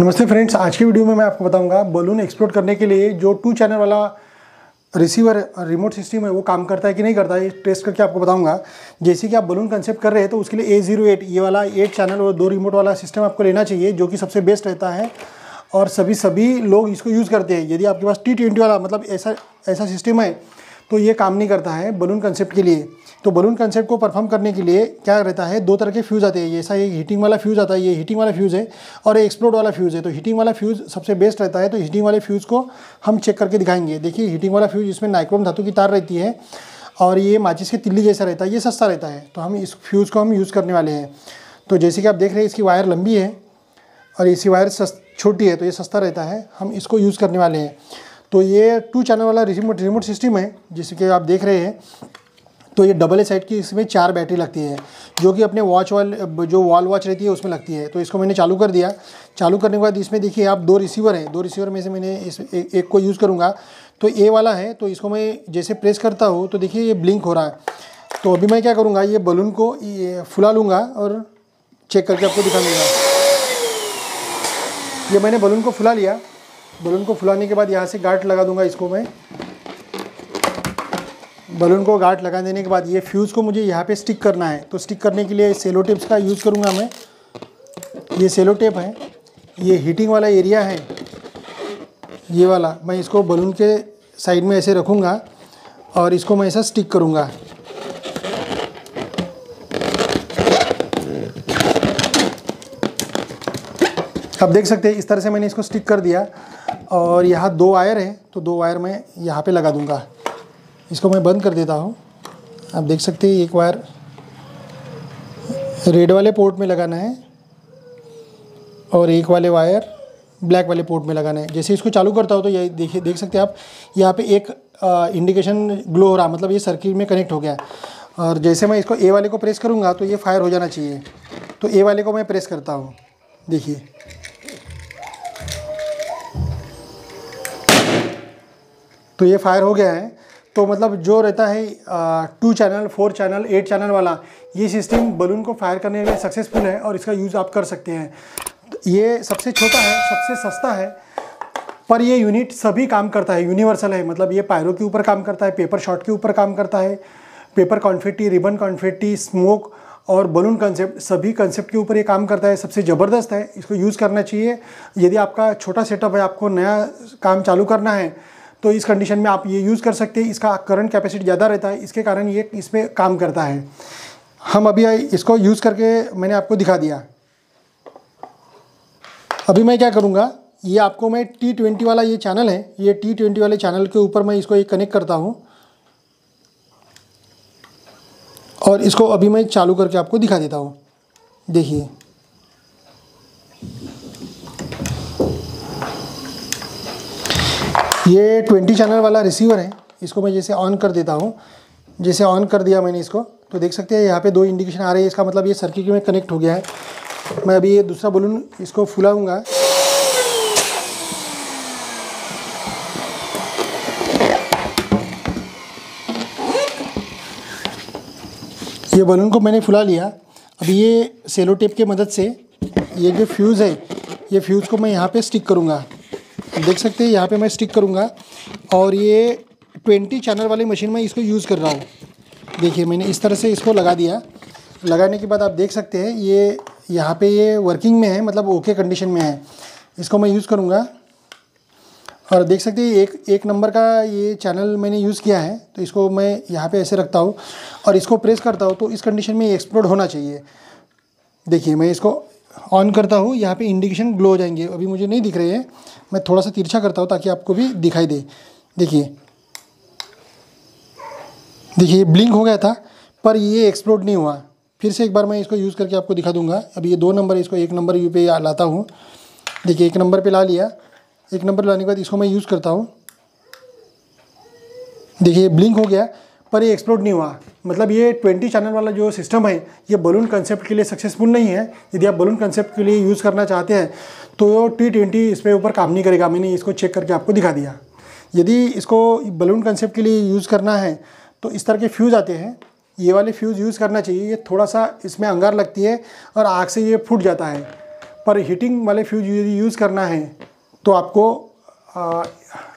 नमस्ते फ्रेंड्स, आज के वीडियो में मैं आपको बताऊँगा बलून एक्सप्लोर करने के लिए जो टू चैनल वाला रिसीवर रिमोट सिस्टम है, वो काम करता है कि नहीं करता है टेस्ट करके आपको बताऊँगा। जैसे कि आप बलून कंसेप्ट कर रहे हैं तो उसके लिए ए ज़ीरो एट ये वाला एट चैनल और दो रिमोट वाला सिस्टम आपको लेना चाहिए, जो कि सबसे बेस्ट रहता है। और सभी सभी लोग इसको यूज़ करते हैं। यदि आपके पास टी ट्वेंटी वाला मतलब ऐसा ऐसा सिस्टम है तो ये काम नहीं करता है बलून कंसेप्ट के लिए। तो बलून कंसेप्ट को परफॉर्म करने के लिए क्या रहता है? दो तरह के फ्यूज़ आते हैं। ऐसा एक हीटिंग वाला फ्यूज़ आता है, ये हीटिंग वाला फ्यूज़ है और एक एक्सप्लोड वाला फ्यूज़ है। तो हीटिंग वाला फ्यूज़ सबसे बेस्ट रहता है। तो हीटिंग वाले फ्यूज़ को हम चेक करके दिखाएँगे। देखिए हीटिंग वाला फ्यूज़ इसमें नाइक्रोम धातु की तार रहती है और ये माचिस की तिल्ली जैसा रहता है, ये सस्ता रहता है। तो हम इस फ्यूज़ को हम यूज़ करने वाले हैं। तो जैसे कि आप देख रहे हैं, इसकी वायर लंबी है और इसकी वायर छोटी है तो ये सस्ता रहता है। हम इसको यूज़ करने वाले हैं। तो ये टू चैनल वाला रिमोट रिमोट सिस्टम है जिसके कि आप देख रहे हैं। तो ये डबल ए साइड की इसमें चार बैटरी लगती है जो कि अपने वॉच वाल जो वॉल वॉच रहती है उसमें लगती है। तो इसको मैंने चालू कर दिया। चालू करने के बाद इसमें देखिए आप दो रिसीवर हैं। दो रिसीवर में से मैंने इस ए, एक को यूज़ करूँगा। तो ए वाला है तो इसको मैं जैसे प्रेस करता हूँ तो देखिए ये ब्लिंक हो रहा है। तो अभी मैं क्या करूँगा ये बलून को ये फुला लूँगा और चेक करके आपको दिखा दूँगा। ये मैंने बलून को फुला लिया। बलून को फुलाने के बाद यहाँ से गार्ड लगा दूँगा इसको मैं। बलून को गार्ड लगा देने के बाद ये फ्यूज़ को मुझे यहाँ पे स्टिक करना है। तो स्टिक करने के लिए सेलो टेप्स का यूज़ करूँगा मैं। ये सेलो टेप है। ये हीटिंग वाला एरिया है। ये वाला, मैं इसको बलून के साइड में ऐसे रखूँगा और इसको मैं ऐसा स्टिक करूँगा। अब देख सकते हैं, इस तरह से मैंने इसको स्टिक कर दिया। और यहाँ दो वायर है तो दो वायर मैं यहाँ पे लगा दूँगा। इसको मैं बंद कर देता हूँ। आप देख सकते हैं, एक वायर रेड वाले पोर्ट में लगाना है और एक वाले वायर ब्लैक वाले पोर्ट में लगाना है। जैसे इसको चालू करता हो तो ये देखिए, देख सकते हैं आप, यहाँ पे एक इंडिकेशन ग्लो हो रहा मतलब ये सर्किट में कनेक्ट हो गया। और जैसे मैं इसको ए वाले को प्रेस करूँगा तो ये फायर हो जाना चाहिए। तो ए वाले को मैं प्रेस करता हूँ। देखिए। तो ये फायर हो गया है। तो मतलब जो रहता है two channel four channel eight channel वाला, ये सिस्टम बलून को फायर करने में सक्सेसफुल है और इसका यूज़ आप कर सकते हैं। तो ये सबसे छोटा है, सबसे सस्ता है, पर ये यूनिट सभी काम करता है यूनिवर्सल है। मतलब ये पायरो के ऊपर काम करता है पेपर शॉट के ऊपर काम करता है paper confetti ribbon confetti smoke और बलून कंसेप्ट सभी कंसेप्ट के ऊपर ये काम करता है। सबसे ज़बरदस्त है, इसको यूज़ करना चाहिए। यदि आपका छोटा सेटअप है, आपको नया काम चालू करना है तो इस कंडीशन में आप ये यूज़ कर सकते हैं। इसका करंट कैपेसिटी ज़्यादा रहता है। इसके कारण ये इस पर काम करता है। हम अभी इसको यूज़ करके मैंने आपको दिखा दिया। अभी मैं क्या करूँगा, ये आपको मैं टी ट्वेंटी वाला ये चैनल है। ये टी ट्वेंटी वाले चैनल के ऊपर मैं इसको एक कनेक्ट करता हूँ। और इसको अभी मैं चालू करके आपको दिखा देता हूँ। देखिए। ये ट्वेंटी चैनल वाला रिसीवर है। इसको मैं जैसे ऑन कर देता हूँ। जैसे ऑन कर दिया मैंने इसको तो देख सकते हैं यहाँ पे दो इंडिकेशन आ रहे हैं। इसका मतलब ये सर्किट में कनेक्ट हो गया है। मैं अभी ये दूसरा बलून इसको फुलाऊँगा। ये बलून को मैंने फुला लिया। अभी ये सेलो टेप के मदद से ये जो फ्यूज़ है, ये फ्यूज़ को मैं यहाँ पे स्टिक करूँगा। देख सकते हैं, यहाँ पे मैं स्टिक करूँगा। और ये ट्वेंटी चैनल वाली मशीन में इसको यूज़ कर रहा हूँ। देखिए, मैंने इस तरह से इसको लगा दिया। लगाने के बाद आप देख सकते हैं, ये यहाँ पे ये वर्किंग में है मतलब ओके कंडीशन में है। इसको मैं यूज़ करूँगा। और देख सकते हैं, एक एक नंबर का ये चैनल मैंने यूज़ किया है तो इसको मैं यहाँ पे ऐसे रखता हूँ। और इसको प्रेस करता हूँ तो इस कंडीशन में एक्सप्लोड होना चाहिए। देखिए, मैं इसको ऑन करता हूँ, यहाँ पे इंडिकेशन ग्लो हो जाएँगे। अभी मुझे नहीं दिख रहे हैं। मैं थोड़ा सा तिरछा करता हूँ ताकि आपको भी दिखाई दे। देखिए। देखिए ब्लिंक हो गया था, पर ये एक्सप्लोड नहीं हुआ। फिर से एक बार मैं इसको यूज़ करके आपको दिखा दूँगा। अभी ये दो नंबर इसको एक नंबर यू पे लाता हूँ। देखिए, एक नंबर पे ला लिया। एक नंबर लाने के बाद इसको मैं यूज़ करता हूँ। देखिए ब्लिंक हो गया। पर ये एक्सप्लोड नहीं हुआ। मतलब ये 20 चैनल वाला जो सिस्टम है, ये बलून कंसेप्ट के लिए सक्सेसफुल नहीं है। यदि आप बलून कंसेप्ट के लिए यूज़ करना चाहते हैं तो टी ट्वेंटी इस पर ऊपर काम नहीं करेगा। मैंने इसको चेक करके आपको दिखा दिया। यदि इसको बलून कंसेप्ट के लिए यूज़ करना है तो इस तरह के फ्यूज़ आते हैं। ये वाले फ्यूज़ यूज़ करना चाहिए। ये थोड़ा सा इसमें अंगार लगती है और आग से ये फूट जाता है। पर हीटिंग वाले फ्यूज यदि यूज़ करना है तो आपको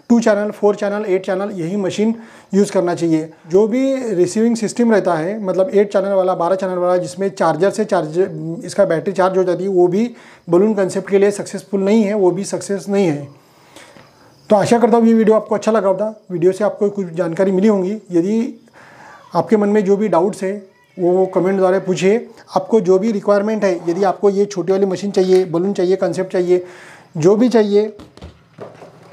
two channel, four channel, eight channel, यही मशीन यूज़ करना चाहिए। जो भी रिसीविंग सिस्टम रहता है मतलब एट चैनल वाला, बारह चैनल वाला, जिसमें चार्जर से चार्जर इसका बैटरी चार्ज हो जाती है, वो भी बलून कंसेप्ट के लिए सक्सेसफुल नहीं है, वो भी सक्सेस नहीं है। तो आशा करता हूँ ये वीडियो आपको अच्छा लगा होगा। वीडियो से आपको कुछ जानकारी मिली होंगी। यदि आपके मन में जो भी डाउट्स है, वो कमेंट द्वारा पूछिए। आपको जो भी रिक्वायरमेंट है, यदि आपको ये छोटी वाली मशीन चाहिए बलून चाहिए कंसेप्ट चाहिए, जो भी चाहिए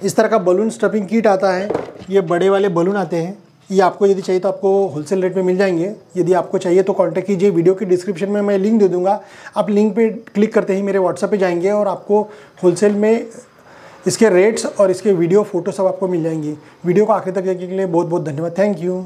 इस तरह का बलून स्टफिंग किट आता है। ये बड़े वाले बलून आते हैं। ये आपको यदि चाहिए तो आपको होलसेल रेट में मिल जाएँगे। यदि आपको चाहिए तो कांटेक्ट कीजिए। वीडियो के डिस्क्रिप्शन में मैं लिंक दे दूँगा। आप लिंक पे क्लिक करते ही मेरे व्हाट्सएप पे जाएँगे और आपको होलसेल में इसके रेट्स और इसके वीडियो फ़ोटो सब आपको मिल जाएँगे। वीडियो को आखिर तक देखने के लिए बहुत बहुत धन्यवाद। Thank you